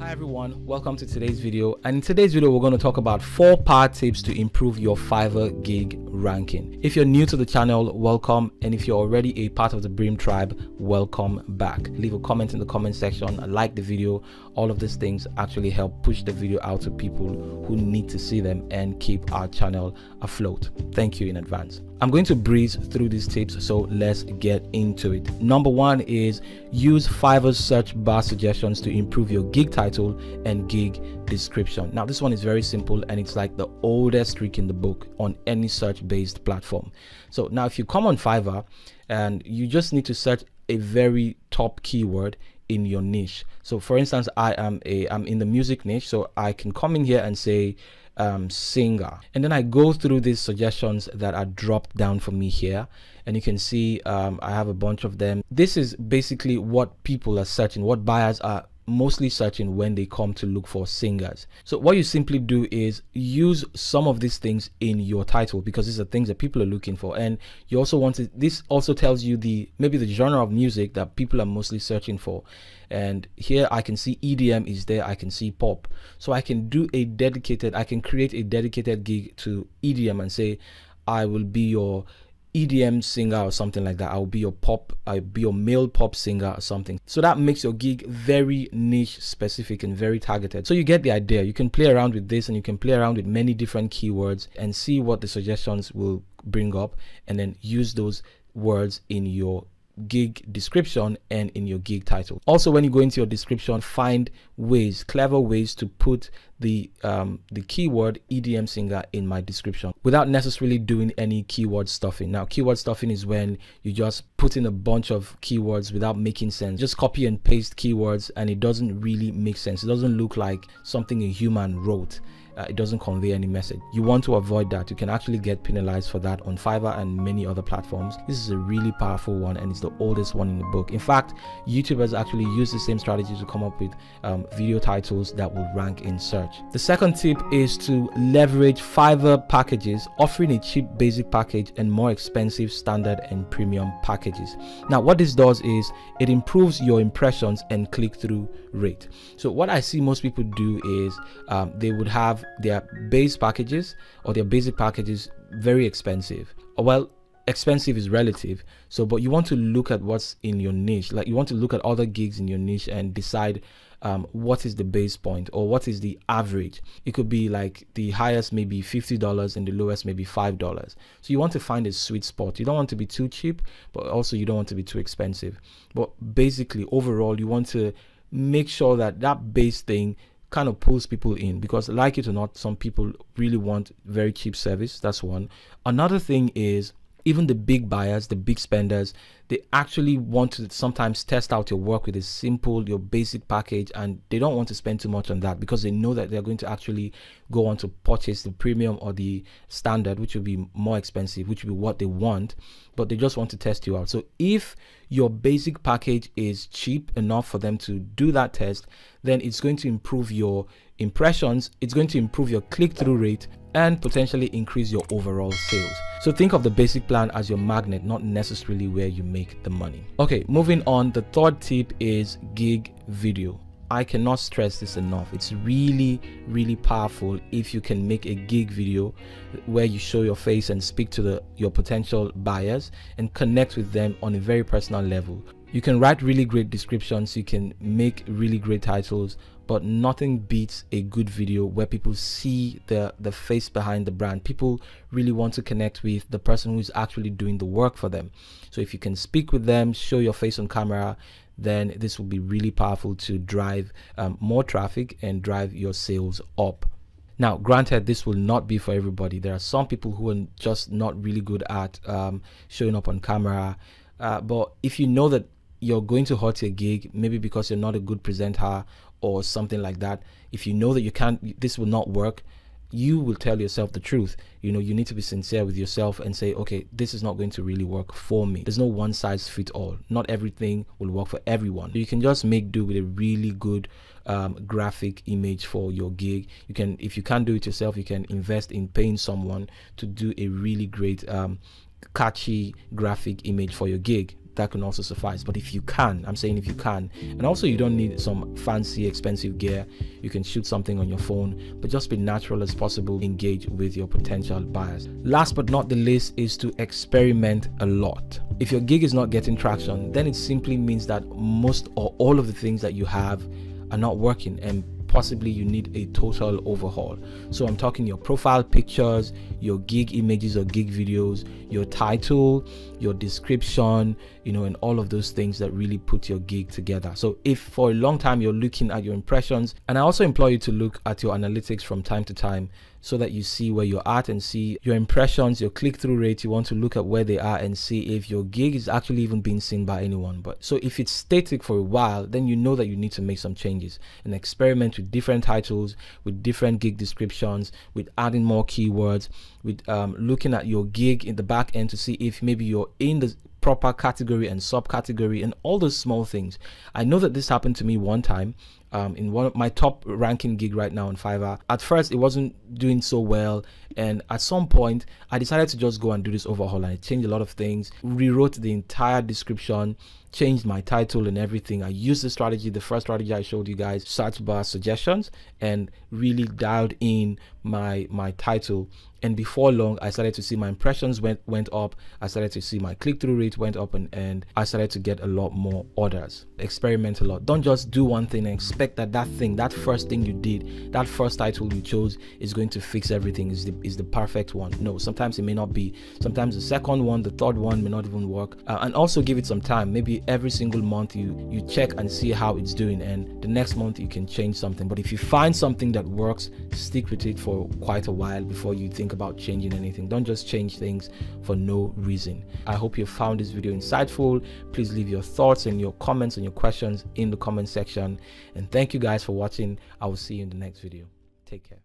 Hi everyone, welcome to today's video and in today's video we're going to talk about 4 power tips to improve your Fiverr gig ranking. If you're new to the channel, welcome and if you're already a part of the Brim tribe, welcome back. Leave a comment in the comment section, like the video, all of these things actually help push the video out to people who need to see them and keep our channel afloat. Thank you in advance. I'm going to breeze through these tips, so let's get into it. Number one is use Fiverr search bar suggestions to improve your gig title and gig description. Now, this one is very simple and it's like the oldest trick in the book on any search based platform. So, now if you come on Fiverr and you just need to search a very top keyword in your niche. So, for instance, I am a I'm in the music niche, so I can come in here and say um, singer. And then I go through these suggestions that are dropped down for me here. And you can see um, I have a bunch of them. This is basically what people are searching, what buyers are mostly searching when they come to look for singers. So what you simply do is use some of these things in your title because these are things that people are looking for. And you also want to, this also tells you the, maybe the genre of music that people are mostly searching for. And here I can see EDM is there. I can see pop. So I can do a dedicated, I can create a dedicated gig to EDM and say, I will be your EDM singer or something like that. I'll be your pop, I'll be your male pop singer or something. So that makes your gig very niche specific and very targeted. So you get the idea. You can play around with this and you can play around with many different keywords and see what the suggestions will bring up and then use those words in your gig description and in your gig title. Also, when you go into your description, find ways, clever ways to put the um, the keyword EDM singer in my description without necessarily doing any keyword stuffing. Now, keyword stuffing is when you just put in a bunch of keywords without making sense. Just copy and paste keywords and it doesn't really make sense. It doesn't look like something a human wrote uh, it doesn't convey any message. You want to avoid that. You can actually get penalized for that on Fiverr and many other platforms. This is a really powerful one and it's the oldest one in the book. In fact, YouTubers actually use the same strategy to come up with um, video titles that will rank in search. The second tip is to leverage Fiverr packages, offering a cheap basic package and more expensive standard and premium packages. Now, what this does is it improves your impressions and click-through rate. So what I see most people do is um, they would have their base packages or their basic packages very expensive. Well, expensive is relative so but you want to look at what's in your niche. Like you want to look at other gigs in your niche and decide um, what is the base point or what is the average. It could be like the highest maybe $50 and the lowest maybe $5 so you want to find a sweet spot. You don't want to be too cheap but also you don't want to be too expensive. But basically overall you want to make sure that that base thing kind of pulls people in because like it or not some people really want very cheap service. That's one. Another thing is even the big buyers, the big spenders, they actually want to sometimes test out your work with a simple, your basic package, and they don't want to spend too much on that because they know that they're going to actually go on to purchase the premium or the standard, which will be more expensive, which will be what they want, but they just want to test you out. So if your basic package is cheap enough for them to do that test, then it's going to improve your impressions, it's going to improve your click through rate, and potentially increase your overall sales. So think of the basic plan as your magnet, not necessarily where you make the money. Okay, moving on, the third tip is gig video. I cannot stress this enough. It's really, really powerful if you can make a gig video where you show your face and speak to the, your potential buyers and connect with them on a very personal level. You can write really great descriptions, you can make really great titles, but nothing beats a good video where people see the the face behind the brand people really want to connect with the person who's actually doing the work for them so if you can speak with them show your face on camera then this will be really powerful to drive um, more traffic and drive your sales up now, granted, this will not be for everybody. There are some people who are just not really good at um, showing up on camera. Uh, but if you know that you're going to hurt your gig, maybe because you're not a good presenter or something like that, if you know that you can't, this will not work, you will tell yourself the truth. You know, you need to be sincere with yourself and say, okay, this is not going to really work for me. There's no one size fit all. Not everything will work for everyone. You can just make do with a really good um, graphic image for your gig. You can, if you can't do it yourself, you can invest in paying someone to do a really great, um, catchy graphic image for your gig that can also suffice. But if you can i'm saying if you can and also you don't need some fancy expensive gear. You can shoot something on your phone but just be natural as possible engage with your potential buyers. Last but not the least is to experiment a lot. If your gig is not getting traction then it simply means that most or all of the things that you have are not working and possibly you need a total overhaul. So I'm talking your profile pictures, your gig images or gig videos, your title, your description, you know, and all of those things that really put your gig together. So if for a long time you're looking at your impressions, and I also implore you to look at your analytics from time to time so that you see where you're at and see your impressions, your click through rate. You want to look at where they are and see if your gig is actually even being seen by anyone. But so if it's static for a while, then you know that you need to make some changes and experiment with different titles, with different gig descriptions, with adding more keywords, with um, looking at your gig in the back end to see if maybe you're in the proper category and subcategory and all those small things. I know that this happened to me one time um, in one of my top ranking gig right now on Fiverr. At first, it wasn't doing so well, and at some point, I decided to just go and do this overhaul. And I changed a lot of things, rewrote the entire description, changed my title and everything. I used the strategy, the first strategy I showed you guys, search bar suggestions, and really dialed in my my title. And before long, I started to see my impressions went went up. I started to see my click through rate went up, and and I started to get a lot more orders. Experiment a lot. Don't just do one thing and expect that that thing, that first thing you did, that first title you chose is going to fix everything. Is the is the perfect one? No, sometimes it may not be. Sometimes the second one, the third one may not even work. Uh, and also give it some time. Maybe every single month you you check and see how it's doing and the next month you can change something but if you find something that works stick with it for quite a while before you think about changing anything don't just change things for no reason i hope you found this video insightful please leave your thoughts and your comments and your questions in the comment section and thank you guys for watching. I will see you in the next video. Take care